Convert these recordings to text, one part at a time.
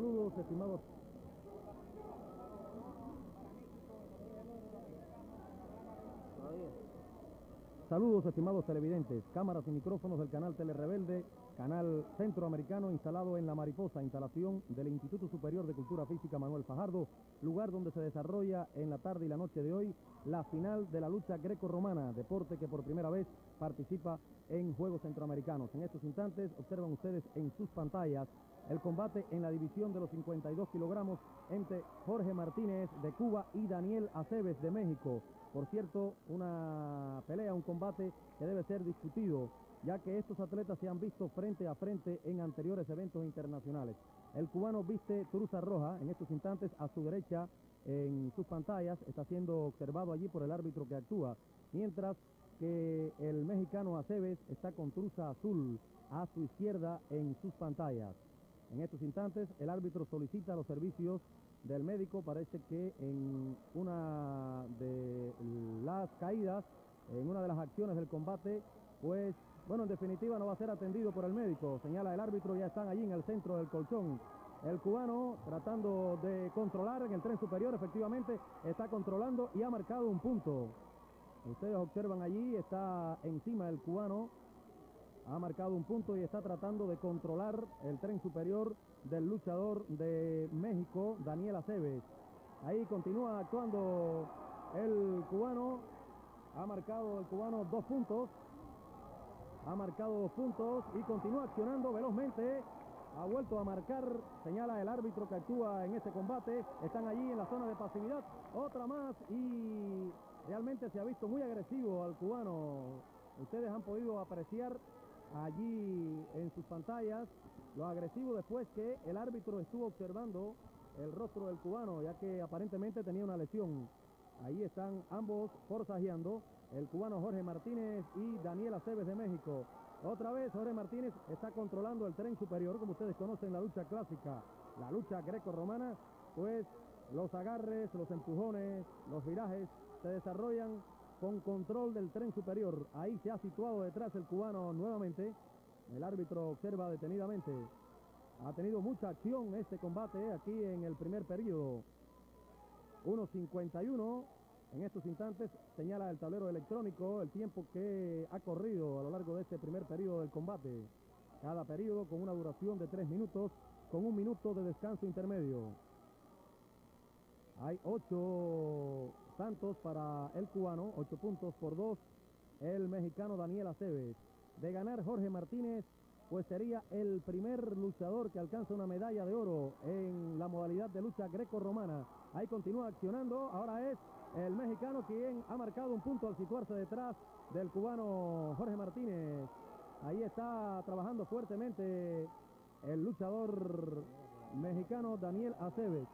Saludos, estimados. Saludos, estimados televidentes, cámaras y micrófonos del canal Telerebelde, canal centroamericano instalado en La Mariposa, instalación del Instituto Superior de Cultura Física Manuel Fajardo, lugar donde se desarrolla en la tarde y la noche de hoy la final de la lucha greco-romana, deporte que por primera vez participa en Juegos Centroamericanos. En estos instantes observan ustedes en sus pantallas el combate en la división de los 52 kilogramos entre Jorge Martínez de Cuba y Daniel Aceves de México. Por cierto, una pelea, un combate que debe ser discutido, ya que estos atletas se han visto frente a frente en anteriores eventos internacionales. El cubano viste truza roja en estos instantes a su derecha en sus pantallas, está siendo observado allí por el árbitro que actúa, mientras que el mexicano Aceves está con truza azul a su izquierda en sus pantallas. En estos instantes el árbitro solicita los servicios del médico. Parece que en una de las caídas, en una de las acciones del combate, pues, bueno, en definitiva no va a ser atendido por el médico. Señala el árbitro, ya están allí en el centro del colchón. El cubano tratando de controlar en el tren superior, efectivamente está controlando y ha marcado un punto. Ustedes observan allí, está encima el cubano ha marcado un punto y está tratando de controlar el tren superior del luchador de México, Daniel Aceves. Ahí continúa actuando el cubano, ha marcado el cubano dos puntos, ha marcado dos puntos y continúa accionando velozmente. Ha vuelto a marcar, señala el árbitro que actúa en este combate. Están allí en la zona de pasividad. Otra más y realmente se ha visto muy agresivo al cubano. Ustedes han podido apreciar allí en sus pantallas lo agresivo después que el árbitro estuvo observando el rostro del cubano, ya que aparentemente tenía una lesión. Ahí están ambos forzajeando, el cubano Jorge Martínez y Daniel Aceves de México. Otra vez Jorge Martínez está controlando el tren superior, como ustedes conocen la lucha clásica, la lucha greco-romana, pues los agarres, los empujones, los virajes se desarrollan con control del tren superior. Ahí se ha situado detrás el cubano nuevamente. El árbitro observa detenidamente. Ha tenido mucha acción este combate aquí en el primer periodo. 1.51 en estos instantes señala el tablero electrónico el tiempo que ha corrido a lo largo de este primer periodo del combate. Cada periodo con una duración de tres minutos con un minuto de descanso intermedio. Hay ocho tantos para el cubano, ocho puntos por dos. El mexicano Daniel Aceves. De ganar Jorge Martínez, pues sería el primer luchador que alcanza una medalla de oro en la modalidad de lucha greco-romana. Ahí continúa accionando. Ahora es el mexicano quien ha marcado un punto al situarse detrás del cubano Jorge Martínez. Ahí está trabajando fuertemente el luchador mexicano Daniel Aceves.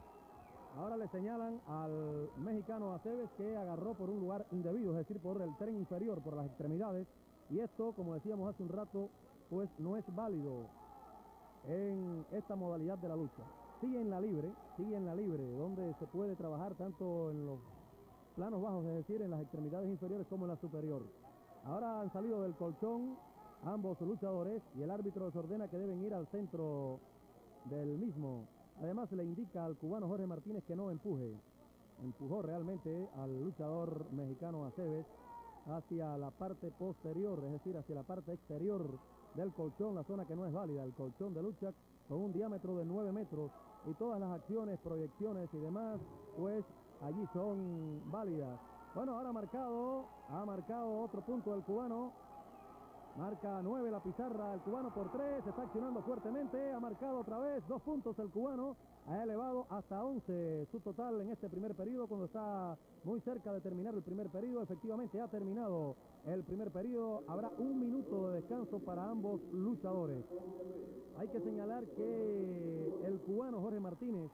Ahora le señalan al mexicano Aceves que agarró por un lugar indebido, es decir, por el tren inferior, por las extremidades. Y esto, como decíamos hace un rato, pues no es válido en esta modalidad de la lucha. Sigue en la libre, sigue en la libre, donde se puede trabajar tanto en los planos bajos, es decir, en las extremidades inferiores como en la superior. Ahora han salido del colchón ambos luchadores y el árbitro les ordena que deben ir al centro del mismo Además le indica al cubano Jorge Martínez que no empuje. Empujó realmente al luchador mexicano Aceves hacia la parte posterior, es decir, hacia la parte exterior del colchón, la zona que no es válida, el colchón de lucha con un diámetro de 9 metros y todas las acciones, proyecciones y demás, pues allí son válidas. Bueno, ahora ha marcado, ha marcado otro punto del cubano, Marca 9 la pizarra, el cubano por 3, está accionando fuertemente, ha marcado otra vez dos puntos el cubano, ha elevado hasta 11 su total en este primer periodo cuando está muy cerca de terminar el primer periodo, efectivamente ha terminado el primer periodo, habrá un minuto de descanso para ambos luchadores. Hay que señalar que el cubano Jorge Martínez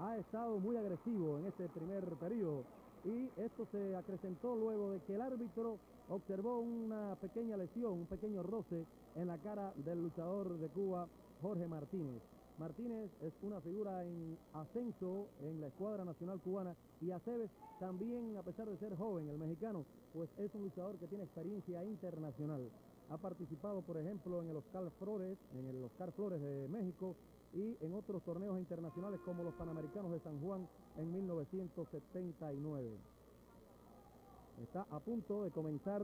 ha estado muy agresivo en este primer periodo y esto se acrecentó luego de que el árbitro observó una pequeña lesión, un pequeño roce en la cara del luchador de Cuba, Jorge Martínez. Martínez es una figura en ascenso en la escuadra nacional cubana y Aceves también, a pesar de ser joven, el mexicano, pues es un luchador que tiene experiencia internacional. Ha participado, por ejemplo, en el Oscar Flores, en el Oscar Flores de México, y en otros torneos internacionales como los Panamericanos de San Juan en 1979. Está a punto de comenzar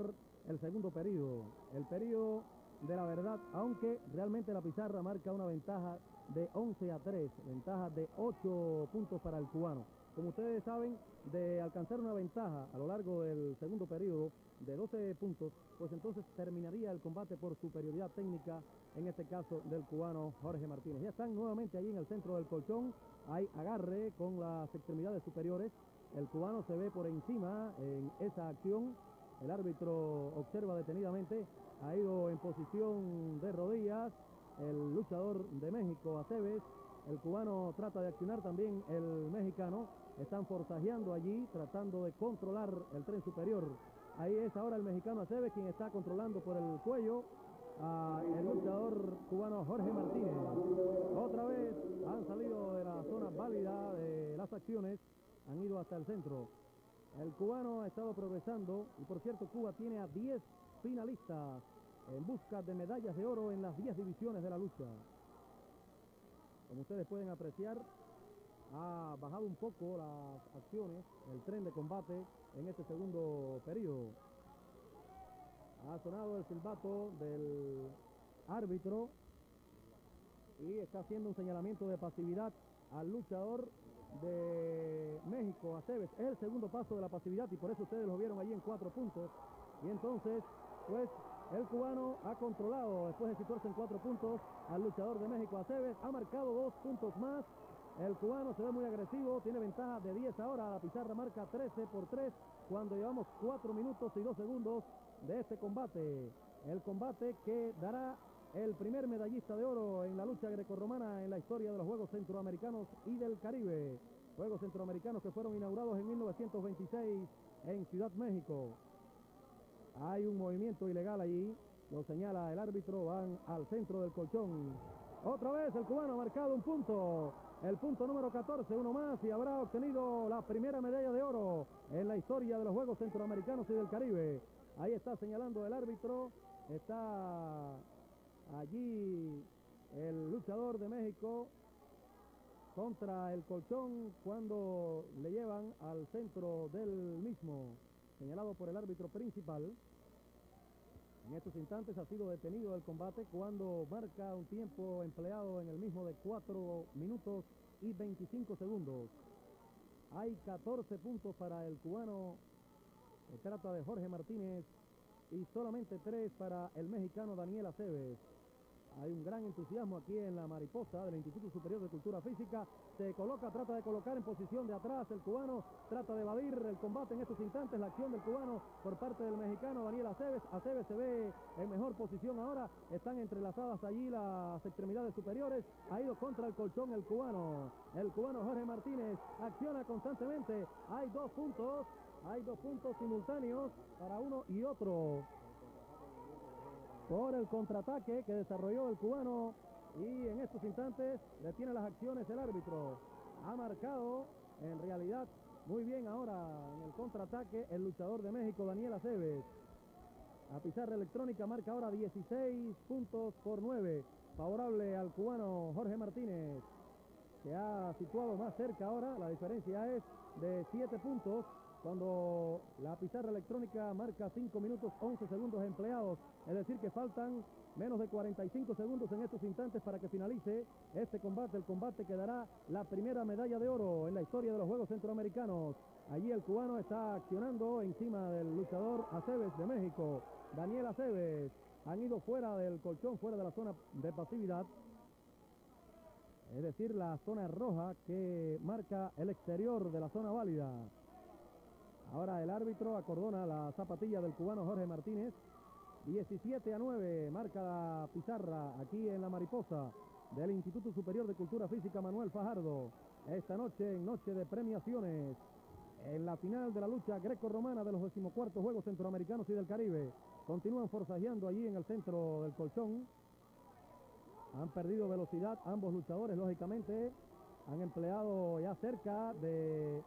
el segundo periodo, el periodo de la verdad, aunque realmente la pizarra marca una ventaja de 11 a 3, ventaja de 8 puntos para el cubano. Como ustedes saben, de alcanzar una ventaja a lo largo del segundo periodo de 12 puntos, pues entonces terminaría el combate por superioridad técnica, en este caso del cubano Jorge Martínez. Ya están nuevamente allí en el centro del colchón, hay agarre con las extremidades superiores, el cubano se ve por encima en esa acción, el árbitro observa detenidamente, ha ido en posición de rodillas, el luchador de México, Aceves, el cubano trata de accionar también el mexicano, están forzajeando allí, tratando de controlar el tren superior. Ahí es ahora el mexicano Aceves quien está controlando por el cuello al luchador cubano Jorge Martínez. Otra vez han salido de la zona válida de las acciones, han ido hasta el centro. El cubano ha estado progresando y por cierto Cuba tiene a 10 finalistas en busca de medallas de oro en las 10 divisiones de la lucha. Como ustedes pueden apreciar, ha bajado un poco las acciones, el tren de combate en este segundo periodo. Ha sonado el silbato del árbitro y está haciendo un señalamiento de pasividad al luchador de México, Aceves. Es el segundo paso de la pasividad y por eso ustedes lo vieron allí en cuatro puntos. Y entonces, pues el cubano ha controlado, después de situarse en cuatro puntos, al luchador de México, Aceves. Ha marcado dos puntos más. El cubano se ve muy agresivo, tiene ventaja de 10 ahora. La pizarra marca 13 por 3 cuando llevamos 4 minutos y 2 segundos de este combate. El combate que dará el primer medallista de oro en la lucha grecorromana en la historia de los Juegos Centroamericanos y del Caribe. Juegos Centroamericanos que fueron inaugurados en 1926 en Ciudad México. Hay un movimiento ilegal allí, lo señala el árbitro, van al centro del colchón. Otra vez el cubano ha marcado un punto, el punto número 14, uno más y habrá obtenido la primera medalla de oro en la historia de los Juegos Centroamericanos y del Caribe. Ahí está señalando el árbitro, está allí el luchador de México contra el colchón cuando le llevan al centro del mismo señalado por el árbitro principal. En estos instantes ha sido detenido el combate cuando marca un tiempo empleado en el mismo de 4 minutos y 25 segundos. Hay 14 puntos para el cubano. Se trata de Jorge Martínez y solamente 3 para el mexicano Daniel Aceves. Hay un gran entusiasmo aquí en la mariposa del Instituto Superior de Cultura Física. Se coloca, trata de colocar en posición de atrás el cubano, trata de evadir el combate en estos instantes, la acción del cubano por parte del mexicano Daniel Aceves. Aceves se ve en mejor posición ahora, están entrelazadas allí las extremidades superiores. Ha ido contra el colchón el cubano. El cubano Jorge Martínez acciona constantemente. Hay dos puntos, hay dos puntos simultáneos para uno y otro por el contraataque que desarrolló el cubano y en estos instantes detiene las acciones el árbitro. Ha marcado en realidad muy bien ahora en el contraataque el luchador de México Daniel Aceves. La pizarra electrónica marca ahora 16 puntos por 9. Favorable al cubano Jorge Martínez. Se ha situado más cerca ahora. La diferencia es de 7 puntos cuando la pizarra electrónica marca 5 minutos 11 segundos empleados, es decir que faltan menos de 45 segundos en estos instantes para que finalice este combate, el combate que dará la primera medalla de oro en la historia de los Juegos Centroamericanos. Allí el cubano está accionando encima del luchador Aceves de México, Daniel Aceves. Han ido fuera del colchón, fuera de la zona de pasividad, es decir, la zona roja que marca el exterior de la zona válida. Ahora el árbitro acordona la zapatilla del cubano Jorge Martínez. 17 a 9 marca la pizarra aquí en la mariposa del Instituto Superior de Cultura Física Manuel Fajardo. Esta noche en noche de premiaciones en la final de la lucha greco-romana de los decimocuartos Juegos Centroamericanos y del Caribe. Continúan forzajeando allí en el centro del colchón. Han perdido velocidad ambos luchadores, lógicamente. Han empleado ya cerca de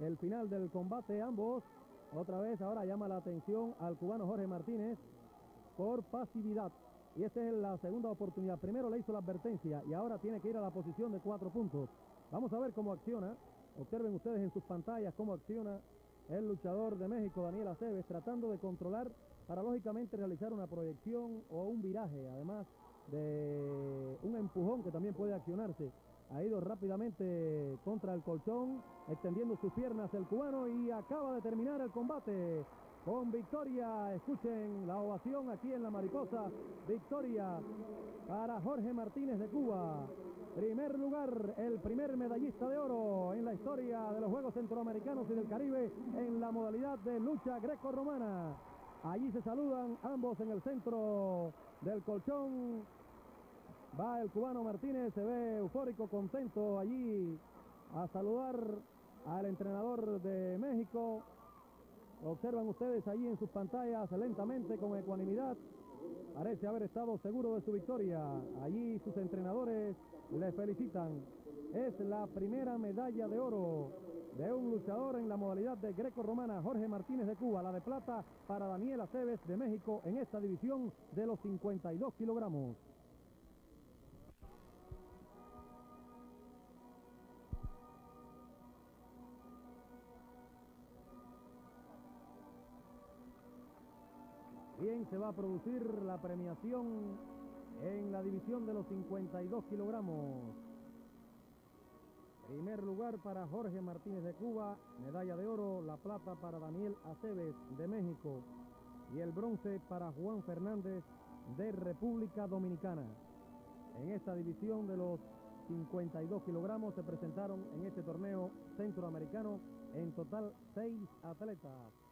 el final del combate ambos. Otra vez ahora llama la atención al cubano Jorge Martínez por pasividad. y esta es la segunda oportunidad. Primero le hizo la advertencia y ahora tiene que ir a la posición de cuatro puntos. Vamos a ver cómo acciona. Observen ustedes en sus pantallas cómo acciona el luchador de México, Daniel Aceves, tratando de controlar para lógicamente realizar una proyección o un viraje, además de un empujón que también puede accionarse. Ha ido rápidamente contra el colchón, extendiendo sus piernas el cubano y acaba de terminar el combate con victoria. Escuchen la ovación aquí en la mariposa. Victoria para Jorge Martínez de Cuba. Primer lugar, el primer medallista de oro en la historia de los Juegos Centroamericanos y del Caribe en la modalidad de lucha greco-romana. Allí se saludan ambos en el centro del colchón. Va el cubano Martínez, se ve eufórico, contento allí a saludar al entrenador de México, Observan ustedes allí en sus pantallas lentamente con ecuanimidad. Parece haber estado seguro de su victoria. Allí sus entrenadores le felicitan. Es la primera medalla de oro de un luchador en la modalidad de greco-romana, Jorge Martínez de Cuba. La de plata para Daniel Aceves de México en esta división de los 52 kilogramos. Se va a producir la premiación en la división de los 52 kilogramos. Primer lugar para Jorge Martínez de Cuba, medalla de oro, la plata para Daniel Aceves de México y el bronce para Juan Fernández de República Dominicana. En esta división de los 52 kilogramos se presentaron en este torneo centroamericano en total seis atletas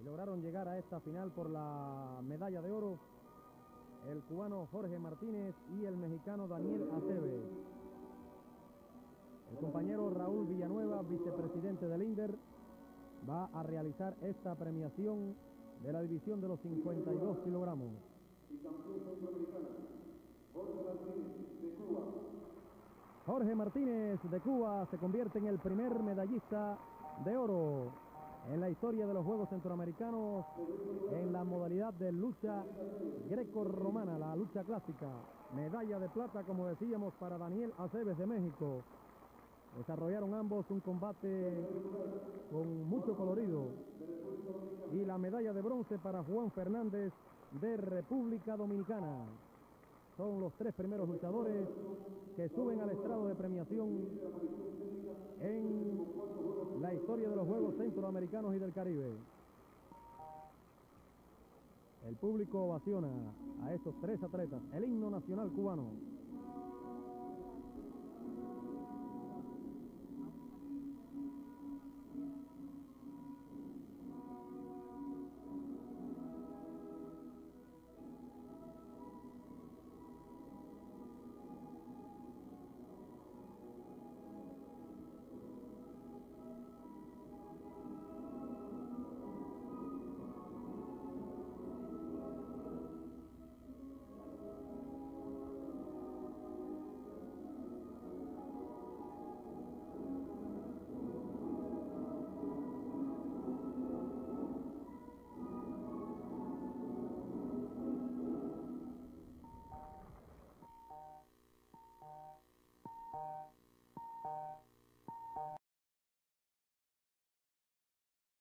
y lograron llegar a esta final por la medalla de oro el cubano Jorge Martínez y el mexicano Daniel Aceves. El compañero Raúl Villanueva, vicepresidente del INDER, va a realizar esta premiación de la división de los 52 kilogramos. Jorge Martínez de Cuba se convierte en el primer medallista de oro en la historia de los Juegos Centroamericanos en la modalidad de lucha greco-romana, la lucha clásica. Medalla de plata, como decíamos, para Daniel Aceves de México. Desarrollaron ambos un combate con mucho colorido. Y la medalla de bronce para Juan Fernández de República Dominicana. Son los tres primeros luchadores que suben al estrado de premiación en la historia de los Juegos Centroamericanos y del Caribe. El público ovaciona a estos tres atletas, el himno nacional cubano.